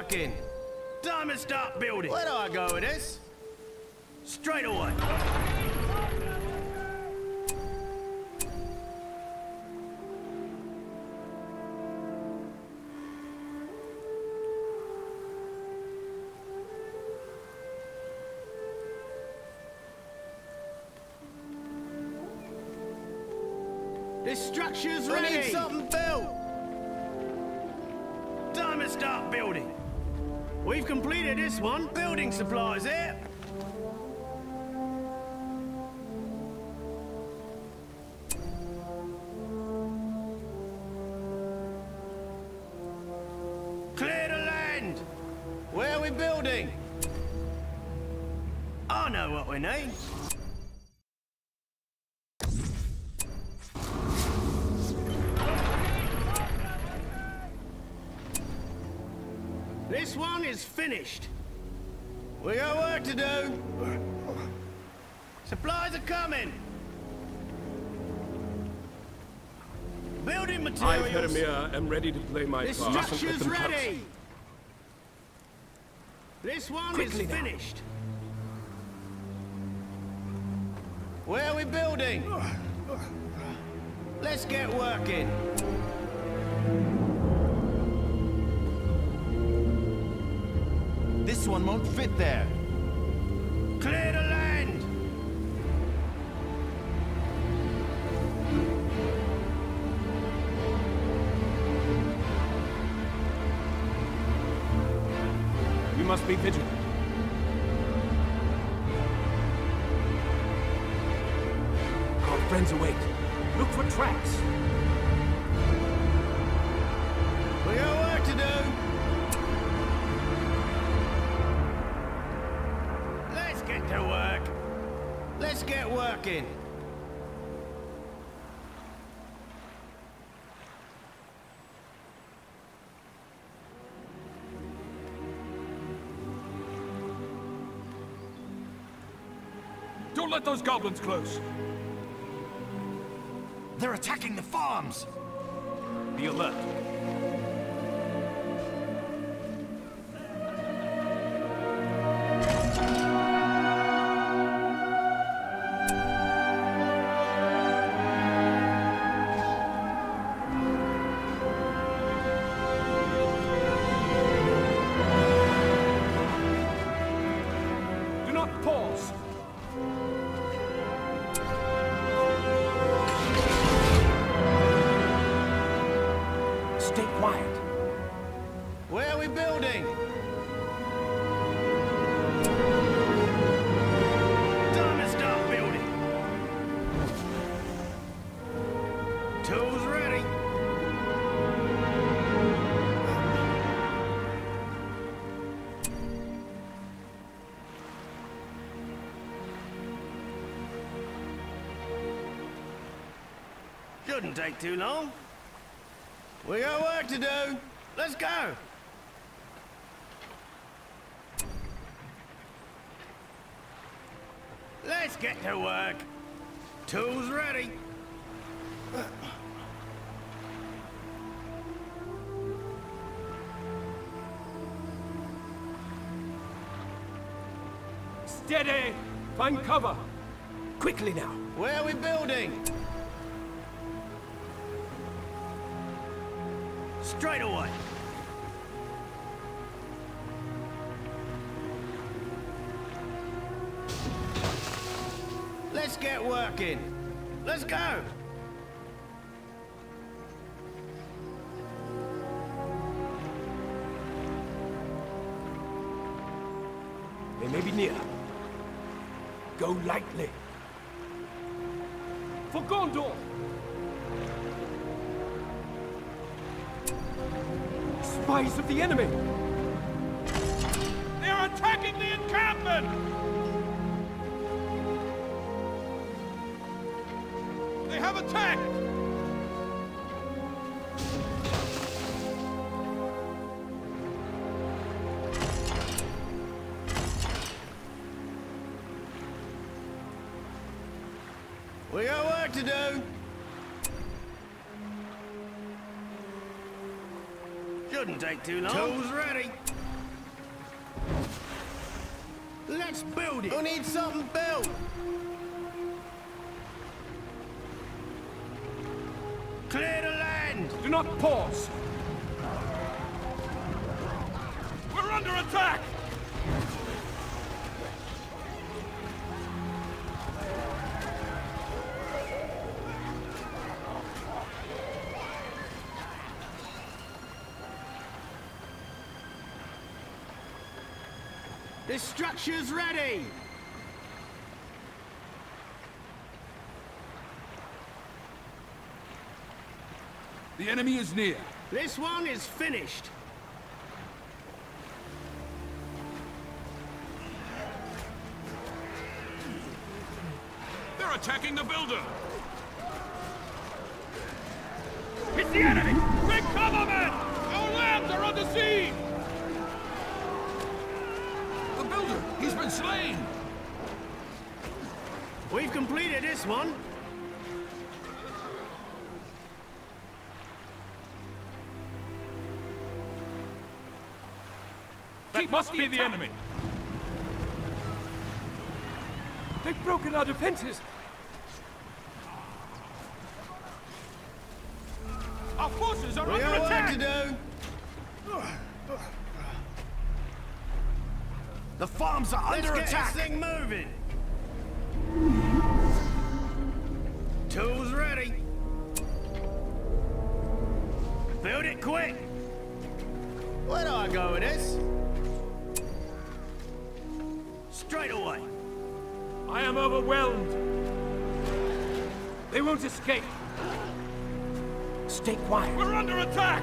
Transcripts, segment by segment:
working. Time to start building. Where do I go with this? Straight away. This structure's We ready. need something built. Time to start building. We've completed this one. Building supplies here. Materials. Faramir, am ready to play my This part. Mustn't structure's them touch. ready. This one Quickly is now. finished. Where are we building? Let's get working. This one won't fit there. Be vigilant. Our friends await. Look for tracks. We got work to do. Let's get to work. Let's get working. Let those goblins close. They're attacking the farms. Be alert. Stay quiet. Where are we building? Shouldn't take too long. We got work to do. Let's go. Let's get to work. Tools ready. Steady! Find cover! Quickly now! Where are we building? Straight away. Let's get working. Let's go. They may be near. Go lightly. The enemy! They are attacking the encampment! They have attacked! We got work to do. Shouldn't take too long. Tools ready. Let's build it. Who needs something built? Clear the land. Do not pause. We're under attack. The structure's ready! The enemy is near. This one is finished. They're attacking the builder! It's the enemy! Take cover, men! Our lands are under siege! Been slain! We've completed this one. That must be the enemy! They've broken our defenses! Our forces are We under attack! to do. The farms are Let's under get attack! this thing moving. Tools ready. Build it quick. Where do I go with this? Straight away. I am overwhelmed! They won't escape! Stay quiet. We're under attack!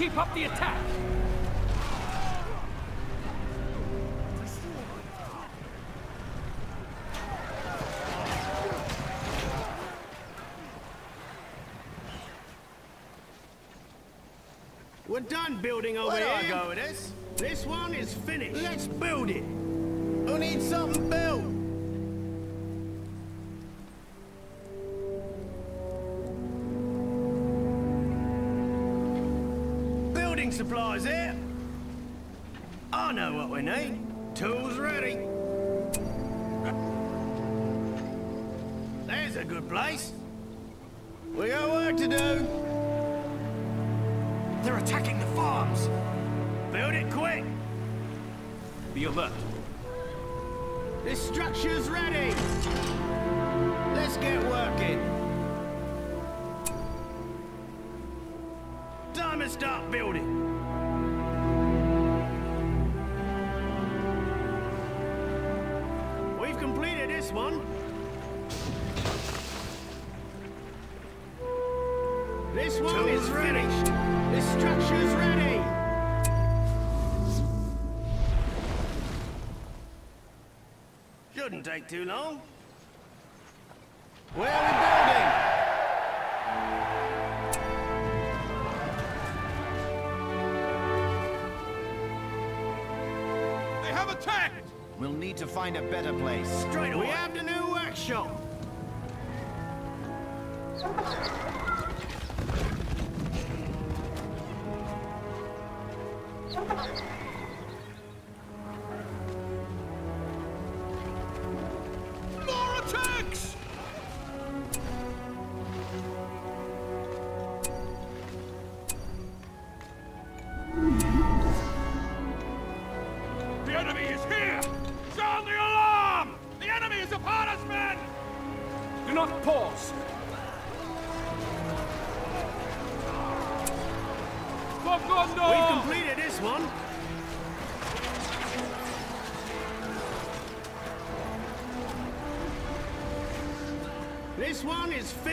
Keep up the attack! We're done building over Where here. go with this? This one is finished. Let's build it. Supplies here. I know what we need. Tools ready. There's a good place. We got work to do. They're attacking the farms! Build it quick. Be alert. This structure's ready. Let's get working. Time to start building. This one. This one is finished. This structure's ready. Shouldn't take too long. Where We'll need to find a better place. Straight away. We have the new workshop.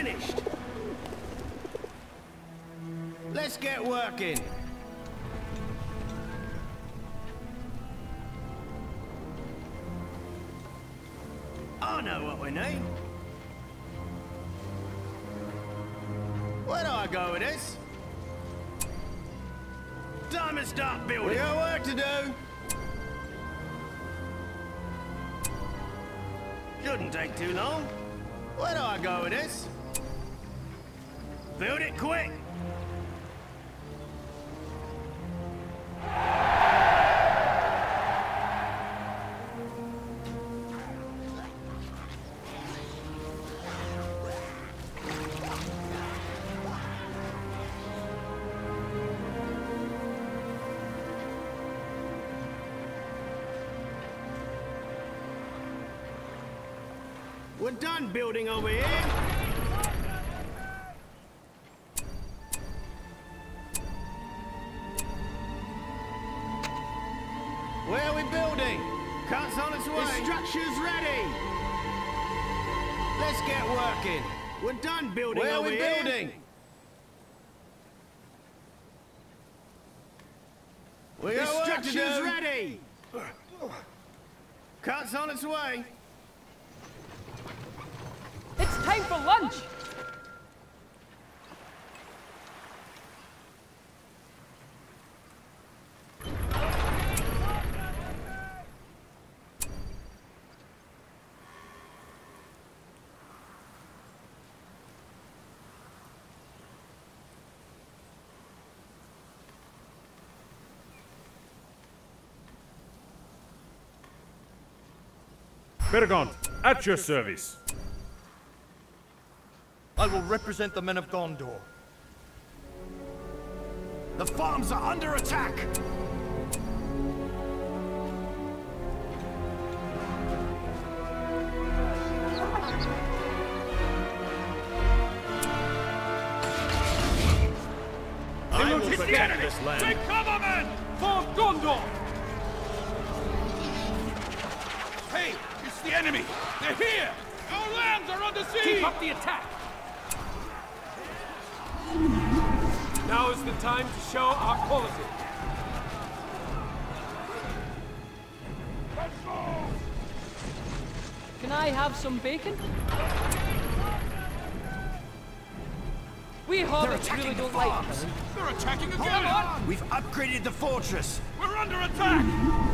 Finished. Let's get working. I know what we need. Where do I go with this? Time to start building. We got work to do. Shouldn't take too long. Where do I go with this? Build it quick. We're done building over here. On its way. It's time for lunch! Beregond, at your service. I will represent the men of Gondor. The farms are under attack! I will protect this land. The enemy! They're here! Our lands are under siege! Keep up the attack! Now is the time to show our quality. Can I have some bacon? We hobbits really don't like They're attacking again! We've upgraded the fortress! We're under attack!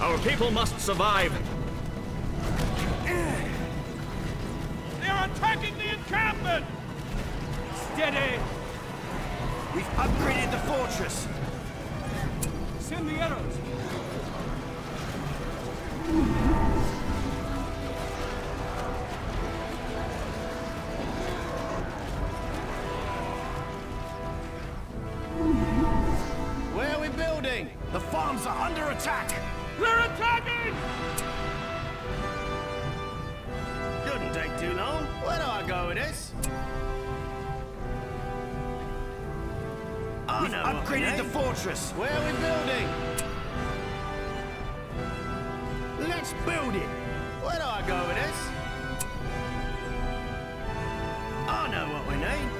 Our people must survive! They are attacking the encampment! Steady! We've upgraded the fortress! Send the arrows! Where are we building? The farms are under attack! They're attacking! Shouldn't take too long. Where do I go with this? We've upgraded the fortress! Where are we building? Let's build it! Where do I go with this? I know what we need.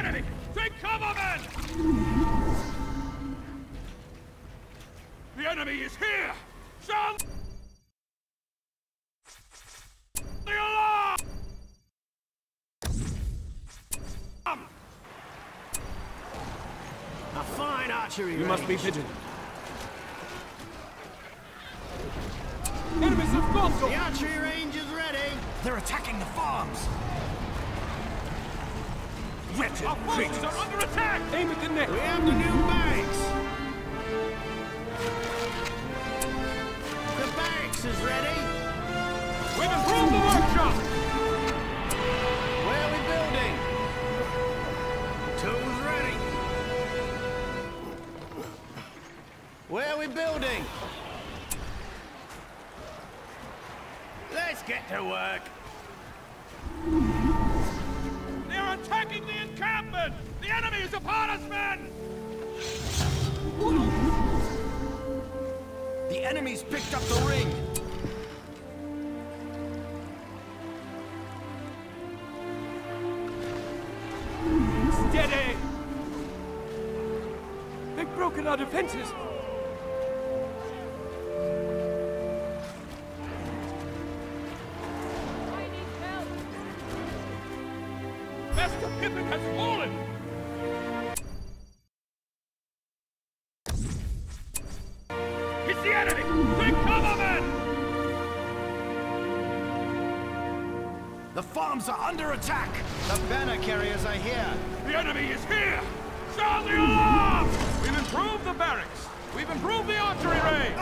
Enemy! Take cover, men! The enemy is here! Sound the alarm! A fine archery You must be range. vigilant. Enemies of Gondor! The archery range is ready. They're attacking the farms! Wretched Our forces are under attack! Aim at the neck! We have the new barracks. The barracks is ready. We've improved the workshop! Where are we building? Tools ready. Where are we building? Let's get to work. Encampment! The enemy is upon us, men! The enemy's picked up the ring! Steady! They've broken our defenses! Under attack! The banner carriers are here! The enemy is here! Sound the alarm! We've improved the barracks! We've improved the archery range!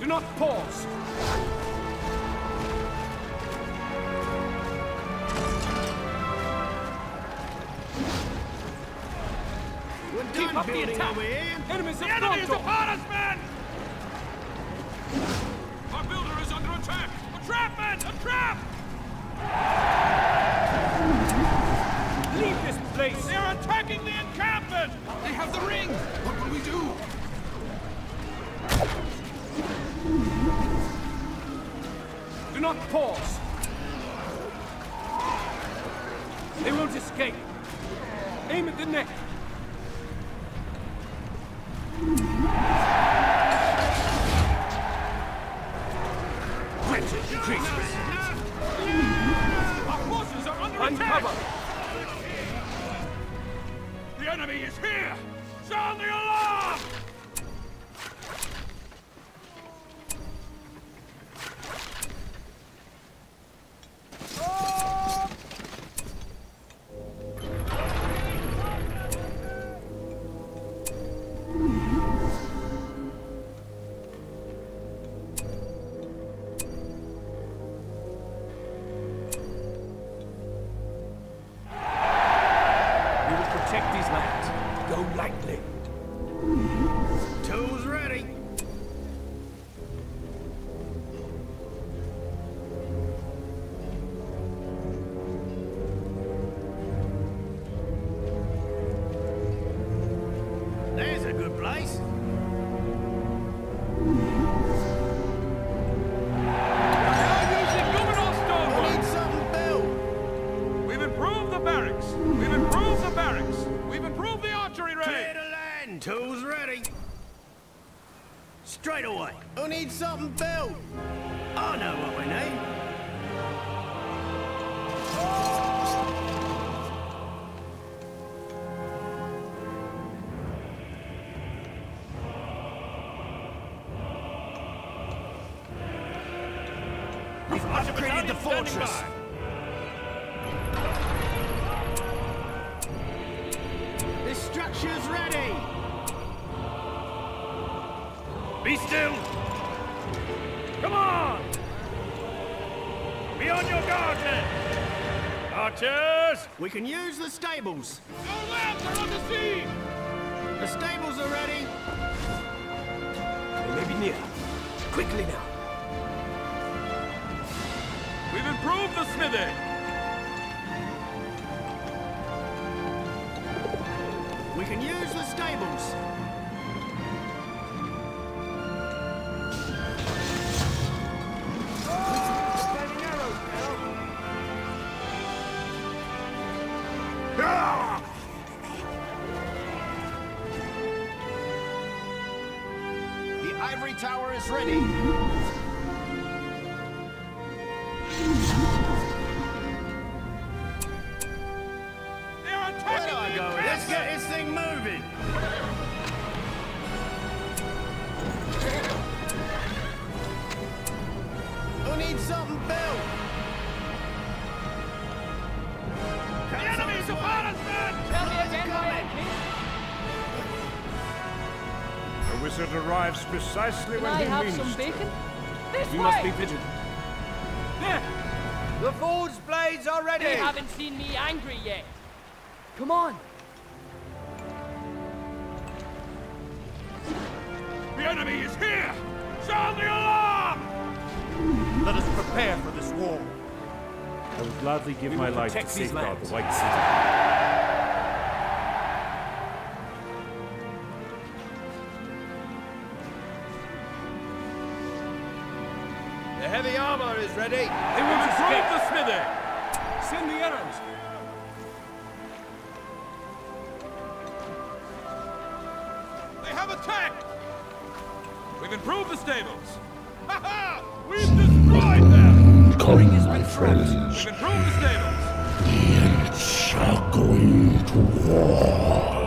Do not pause! We're Keep up the attack! here. Enemies The enemy is upon us, men! Trap, men! A trap! Leave this place! They are attacking the encampment! They have the ring! What will we do? Do not pause! They won't escape! Aim at the neck! Our forces are under Find attack! The enemy is here! Sound the alarm! A good place. We stonework! need something built! We've improved the barracks! We've improved the barracks! We've improved the archery Clear range! the land. Tools ready. Straight away. Who needs something built? I know what we need. Fortress! This structure's ready. Be still! Come on! Be on your guard, men! Archers! We can use the stables. Our lambs are on the scene! The stables are ready. They may be near. Quickly now. We've the smithy! We can use the stables. The ivory tower is ready! Wizard arrives precisely Can when I he have means some to. bacon? This We way! must be vigilant. There! The forge blades are ready! They haven't seen me angry yet. Come on. The enemy is here! Sound the alarm! Let us prepare for this war. I would gladly give We my life to protect these safeguard the White City. Armor is ready. They will improve the smithy! Send the arrows. They have attacked! We've improved the stables! Ha ha! We've destroyed them! Come, my friends, We've improved the stables! The shall going to war.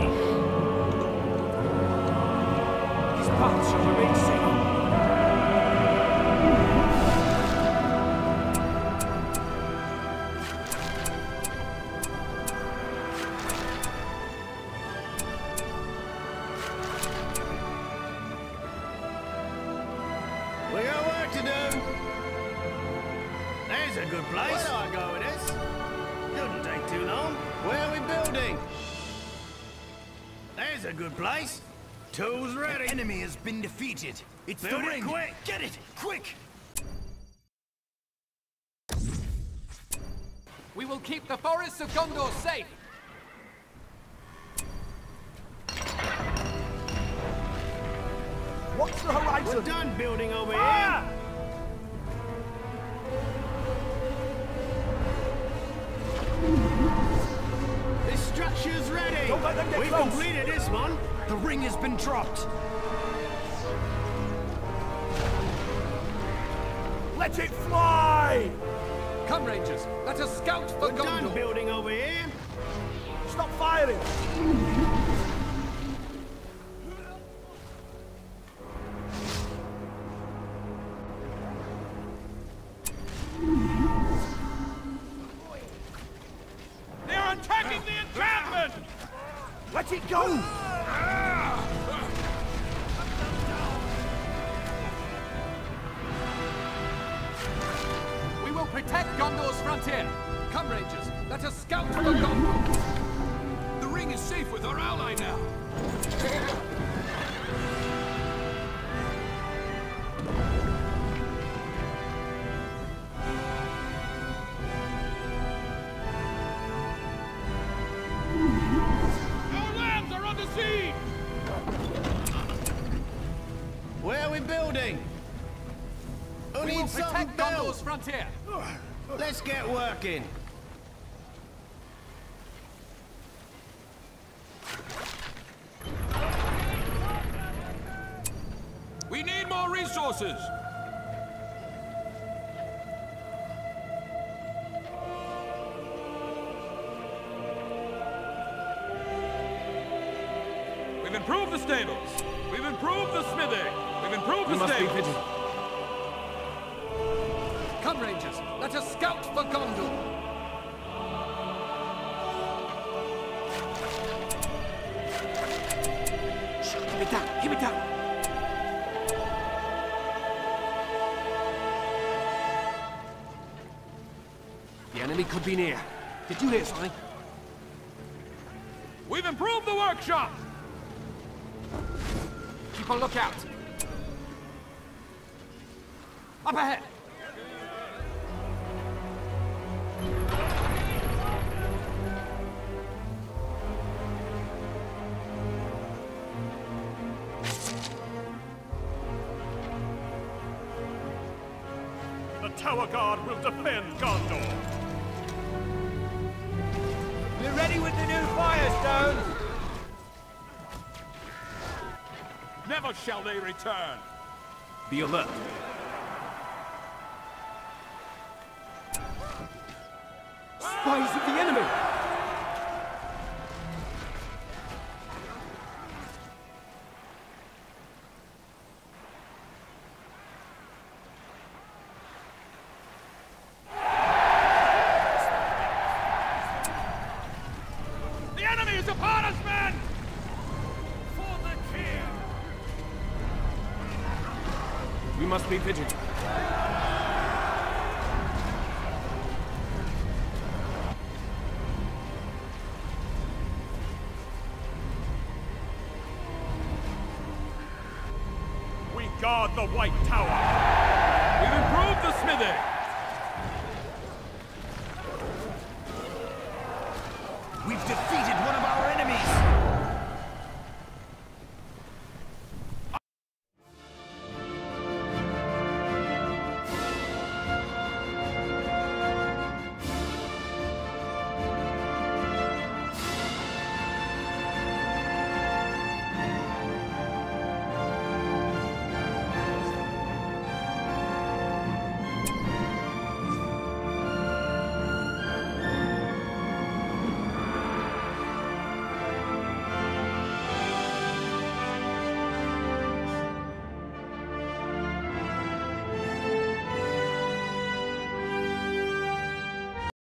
A good place. Where do I go with this? Doesn't take too long. Where are we building? There's a good place. Tools ready. Enemy has been defeated. It's Build the it ring. quick. Get it, quick. We will keep the forests of Gondor safe. What's the horizon? We're done building over here. This structure's ready. Don't let them get We've close. completed this one. The ring has been dropped. Let it fly! Come, Rangers, let us scout for We're done building over here. Stop firing! Lands are under siege! Where are we building? Who We needs something built? Gondor's frontier. Let's get working. We need more resources! The stables. We've improved the smithy. We've improved We the must be stables. vigilant. Come, Rangers, let us scout for Gondor. Keep it down, keep it down. The enemy could be near. Did you hear something? We've improved the workshop. Keep lookout. Up ahead. Never shall they return. Be alert. Spies of the enemy!